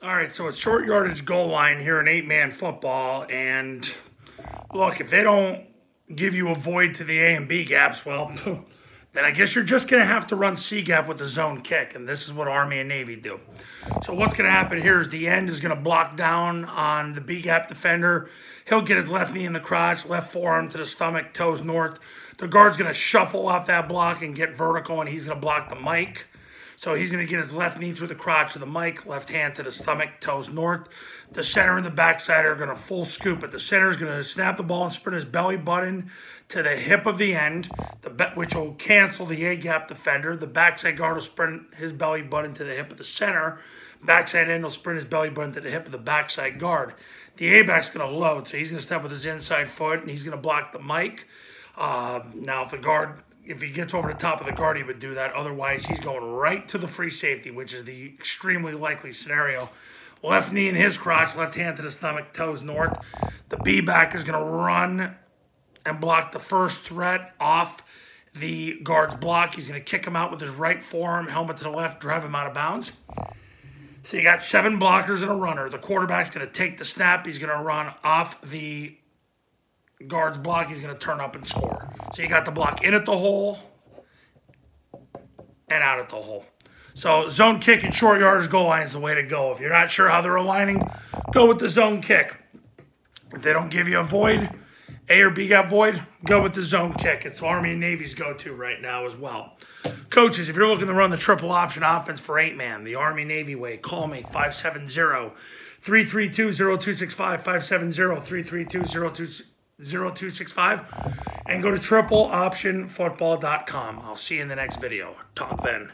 All right, so it's short yardage goal line here in eight man football. And look, if they don't give you a void to the A and B gaps, well, then I guess you're just going to have to run C gap with the zone kick. And this is what Army and Navy do. So what's going to happen here is the end is going to block down on the B gap defender. He'll get his left knee in the crotch, left forearm to the stomach, toes north. The guard's going to shuffle off that block and get vertical, and he's going to block the mic. So he's going to get his left knee through the crotch of the mic, left hand to the stomach, toes north. The center and the backside are going to full scoop it. The center is going to snap the ball and sprint his belly button to the hip of the end, the which will cancel the A gap defender. The backside guard will sprint his belly button to the hip of the center. Backside end will sprint his belly button to the hip of the backside guard. The A back's going to load, so he's going to step with his inside foot and he's going to block the mic. Uh, now, if the guard if he gets over the top of the guard, he would do that. Otherwise, he's going right to the free safety, which is the extremely likely scenario. Left knee in his crotch, left hand to the stomach, toes north. The B back is going to run and block the first threat off the guard's block. He's going to kick him out with his right forearm, helmet to the left, drive him out of bounds. So you got seven blockers and a runner. The quarterback's going to take the snap. He's going to run off the guard's block, he's going to turn up and score. So you got the block in at the hole and out at the hole. So zone kick and short yardage goal line is the way to go. If you're not sure how they're aligning, go with the zone kick. If they don't give you a void, A or B got void, go with the zone kick. It's Army and Navy's go-to right now as well. Coaches, if you're looking to run the triple option offense for eight man, the Army Navy way, call me 570 332 0265 570 332 0265 and go to tripleoptionfootball.com. I'll see you in the next video. Talk then.